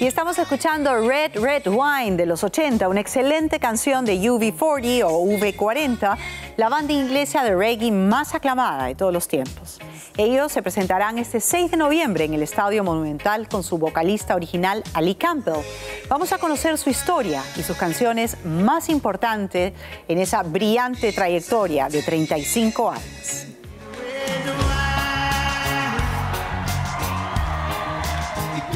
Y estamos escuchando Red Red Wine de los 80, una excelente canción de UB40 o V40, la banda inglesa de reggae más aclamada de todos los tiempos. Ellos se presentarán este 6 de noviembre en el Estadio Monumental con su vocalista original Ali Campbell. Vamos a conocer su historia y sus canciones más importantes en esa brillante trayectoria de 35 años.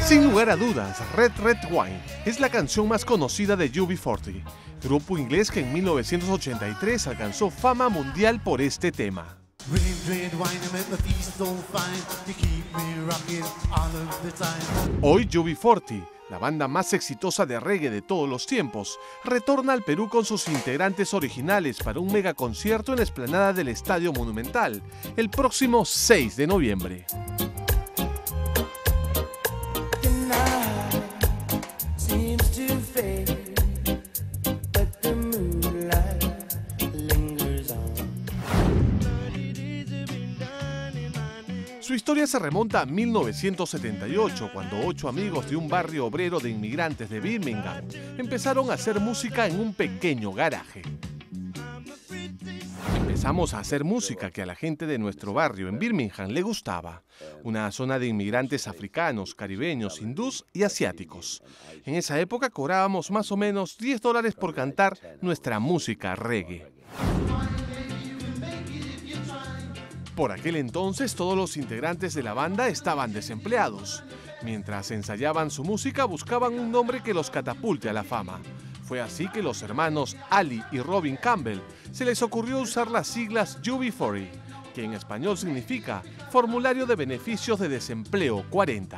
Sin lugar a dudas, Red Red Wine es la canción más conocida de UB40, grupo inglés que en 1983 alcanzó fama mundial por este tema. Hoy UB40, la banda más exitosa de reggae de todos los tiempos, retorna al Perú con sus integrantes originales para un megaconcierto en la esplanada del Estadio Monumental el próximo 6 de noviembre. Su historia se remonta a 1978, cuando ocho amigos de un barrio obrero de inmigrantes de Birmingham empezaron a hacer música en un pequeño garaje. Empezamos a hacer música que a la gente de nuestro barrio en Birmingham le gustaba, una zona de inmigrantes africanos, caribeños, hindús y asiáticos. En esa época cobrábamos más o menos 10 dólares por cantar nuestra música reggae. Por aquel entonces todos los integrantes de la banda estaban desempleados. Mientras ensayaban su música buscaban un nombre que los catapulte a la fama. Fue así que los hermanos Ali y Robin Campbell se les ocurrió usar las siglas UB40, que en español significa Formulario de Beneficios de Desempleo 40.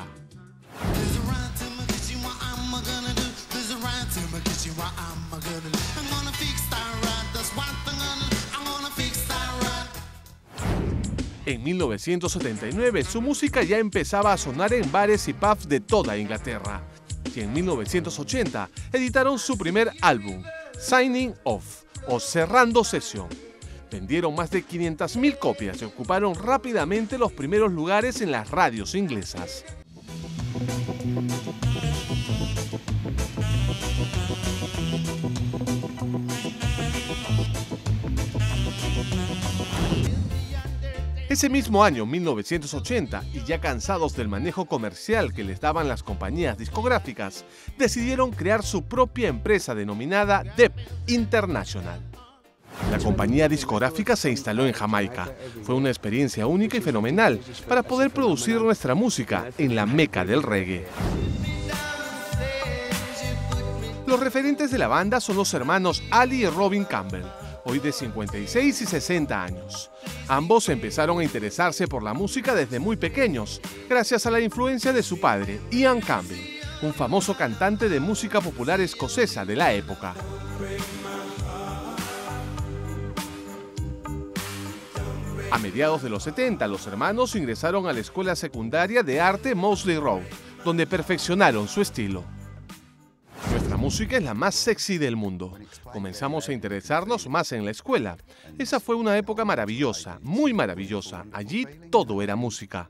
En 1979 su música ya empezaba a sonar en bares y pubs de toda Inglaterra. Y en 1980 editaron su primer álbum, Signing Off o Cerrando Sesión. Vendieron más de 500.000 copias y ocuparon rápidamente los primeros lugares en las radios inglesas. Ese mismo año, 1980, y ya cansados del manejo comercial que les daban las compañías discográficas, decidieron crear su propia empresa denominada Dep International. La compañía discográfica se instaló en Jamaica. Fue una experiencia única y fenomenal para poder producir nuestra música en la meca del reggae. Los referentes de la banda son los hermanos Ali y Robin Campbell, hoy de 56 y 60 años. Ambos empezaron a interesarse por la música desde muy pequeños, gracias a la influencia de su padre, Ian Campbell, un famoso cantante de música popular escocesa de la época. A mediados de los 70, los hermanos ingresaron a la escuela secundaria de arte Mosley Road, donde perfeccionaron su estilo. Música es la más sexy del mundo. Comenzamos a interesarnos más en la escuela. Esa fue una época maravillosa, muy maravillosa. Allí todo era música.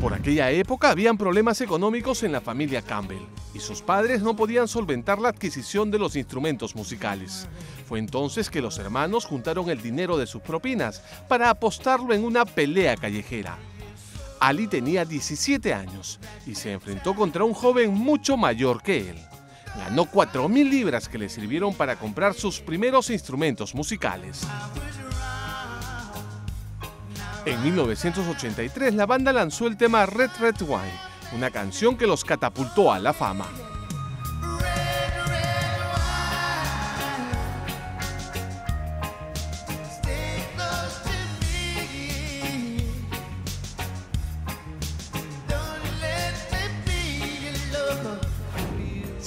Por aquella época habían problemas económicos en la familia Campbell y sus padres no podían solventar la adquisición de los instrumentos musicales. Fue entonces que los hermanos juntaron el dinero de sus propinas para apostarlo en una pelea callejera. Ali tenía 17 años y se enfrentó contra un joven mucho mayor que él. Ganó 4.000 libras que le sirvieron para comprar sus primeros instrumentos musicales. En 1983 la banda lanzó el tema Red Red Wine, una canción que los catapultó a la fama.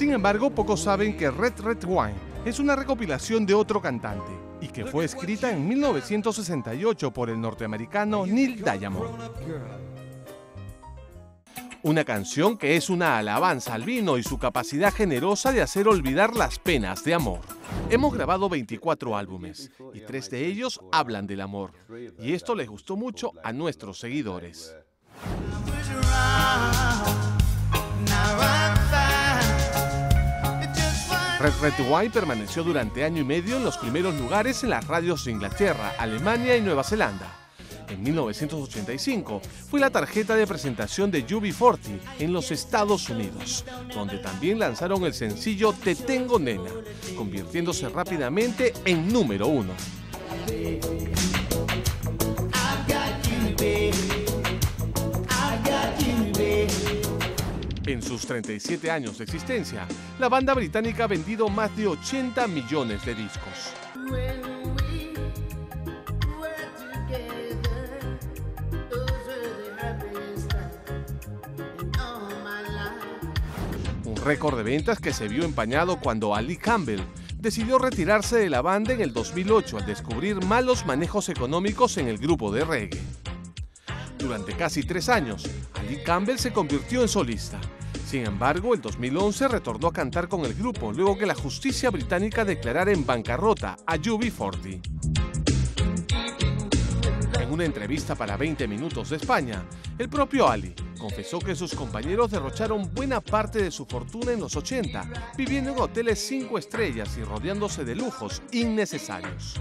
Sin embargo, pocos saben que Red Red Wine es una recopilación de otro cantante y que fue escrita en 1968 por el norteamericano Neil Diamond. Una canción que es una alabanza al vino y su capacidad generosa de hacer olvidar las penas de amor. Hemos grabado 24 álbumes y tres de ellos hablan del amor. Y esto les gustó mucho a nuestros seguidores. Red Red Wine permaneció durante año y medio en los primeros lugares en las radios de Inglaterra, Alemania y Nueva Zelanda. En 1985 fue la tarjeta de presentación de UB40 en los Estados Unidos, donde también lanzaron el sencillo Te Tengo Nena, convirtiéndose rápidamente en número uno. En sus 37 años de existencia, la banda británica ha vendido más de 80 millones de discos. Un récord de ventas que se vio empañado cuando Ali Campbell decidió retirarse de la banda en el 2008 al descubrir malos manejos económicos en el grupo de reggae. Durante casi tres años, Ali Campbell se convirtió en solista sin embargo, el 2011 retornó a cantar con el grupo luego que la justicia británica declarara en bancarrota a UB40. En una entrevista para 20 Minutos de España, el propio Ali confesó que sus compañeros derrocharon buena parte de su fortuna en los 80, viviendo en hoteles 5 estrellas y rodeándose de lujos innecesarios.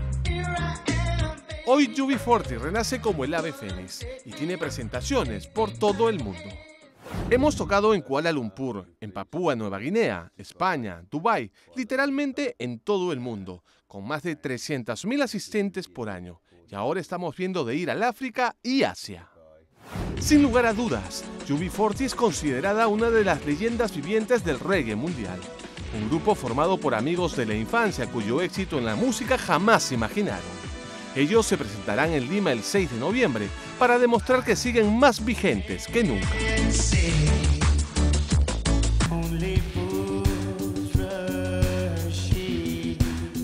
Hoy UB40 renace como el ave fénix y tiene presentaciones por todo el mundo. Hemos tocado en Kuala Lumpur, en Papúa Nueva Guinea, España, Dubái, literalmente en todo el mundo, con más de 300.000 asistentes por año. Y ahora estamos viendo de ir al África y Asia. Sin lugar a dudas, UB40 es considerada una de las leyendas vivientes del reggae mundial. Un grupo formado por amigos de la infancia cuyo éxito en la música jamás imaginaron. Ellos se presentarán en Lima el 6 de noviembre para demostrar que siguen más vigentes que nunca.